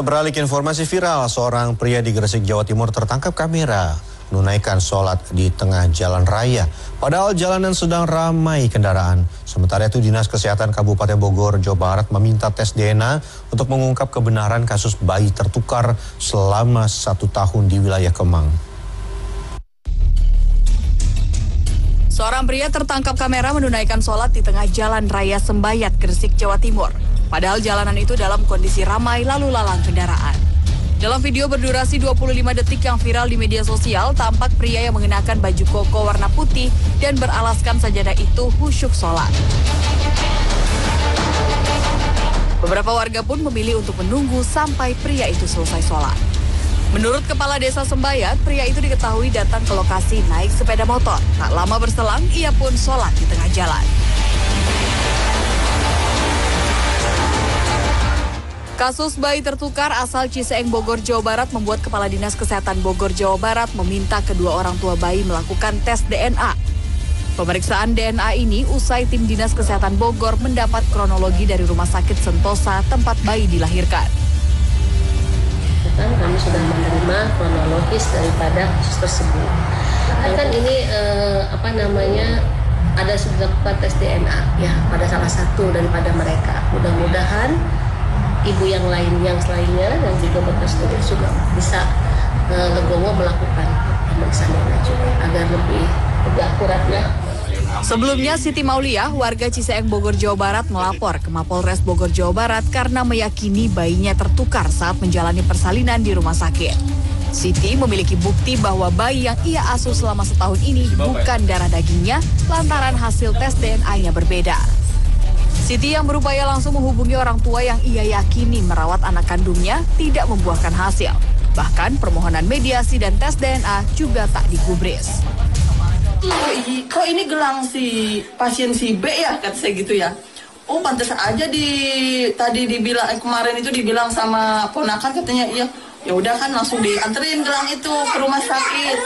Kita beralih ke informasi viral, seorang pria di Gresik, Jawa Timur tertangkap kamera menunaikan sholat di tengah jalan raya. Padahal jalanan sedang ramai kendaraan. Sementara itu Dinas Kesehatan Kabupaten Bogor, Jawa Barat meminta tes DNA untuk mengungkap kebenaran kasus bayi tertukar selama satu tahun di wilayah Kemang. Seorang pria tertangkap kamera menunaikan sholat di tengah jalan raya Sembayat, Gresik, Jawa Timur. Padahal jalanan itu dalam kondisi ramai lalu lalang kendaraan. Dalam video berdurasi 25 detik yang viral di media sosial, tampak pria yang mengenakan baju koko warna putih dan beralaskan sajadah itu khusyuk sholat. Beberapa warga pun memilih untuk menunggu sampai pria itu selesai sholat. Menurut Kepala Desa Sembayat, pria itu diketahui datang ke lokasi naik sepeda motor. Tak lama berselang, ia pun sholat di tengah jalan. Kasus bayi tertukar asal Ciseeng Bogor, Jawa Barat membuat Kepala Dinas Kesehatan Bogor, Jawa Barat meminta kedua orang tua bayi melakukan tes DNA. Pemeriksaan DNA ini usai tim Dinas Kesehatan Bogor mendapat kronologi dari Rumah Sakit Sentosa tempat bayi dilahirkan. Kan kami sudah menerima kronologis daripada kasus tersebut. Kan ini eh, apa namanya ada sudah tes DNA ya pada salah satu daripada mereka. Mudah-mudahan ibu yang lain yang selainnya yang juga bekas juga bisa uh, legowo melakukan pemeriksaan DNA juga agar lebih lebih akurat ya. Sebelumnya Siti Mauliah, warga Ciseeng Bogor Jawa Barat melapor ke Mapolres Bogor Jawa Barat karena meyakini bayinya tertukar saat menjalani persalinan di rumah sakit. Siti memiliki bukti bahwa bayi yang ia asuh selama setahun ini bukan darah dagingnya lantaran hasil tes DNA-nya berbeda. Siti yang berupaya langsung menghubungi orang tua yang ia yakini merawat anak kandungnya tidak membuahkan hasil. Bahkan permohonan mediasi dan tes DNA juga tak digubris. Kok ini gelang si pasien si B ya kata saya gitu ya. Oh pantas aja di tadi dibilang eh, kemarin itu dibilang sama ponakan katanya iya ya udah kan langsung dianterin gelang itu ke rumah sakit.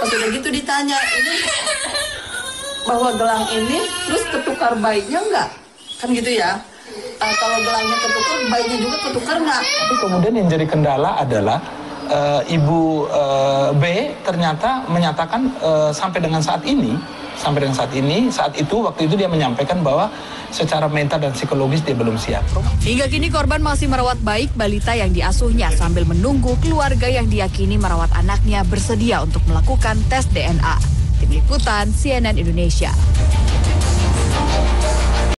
Pas udah gitu ditanya ini bahwa gelang ini terus ketukar bayinya enggak kan gitu ya. Uh, kalau gelangnya ketukar, bayinya juga ketukar nggak? Tapi kemudian yang jadi kendala adalah uh, ibu uh, B ternyata menyatakan uh, sampai dengan saat ini, sampai dengan saat ini, saat itu waktu itu dia menyampaikan bahwa secara mental dan psikologis dia belum siap. Hingga kini korban masih merawat baik balita yang diasuhnya sambil menunggu keluarga yang diyakini merawat anaknya bersedia untuk melakukan tes DNA. Tim Liputan CNN Indonesia.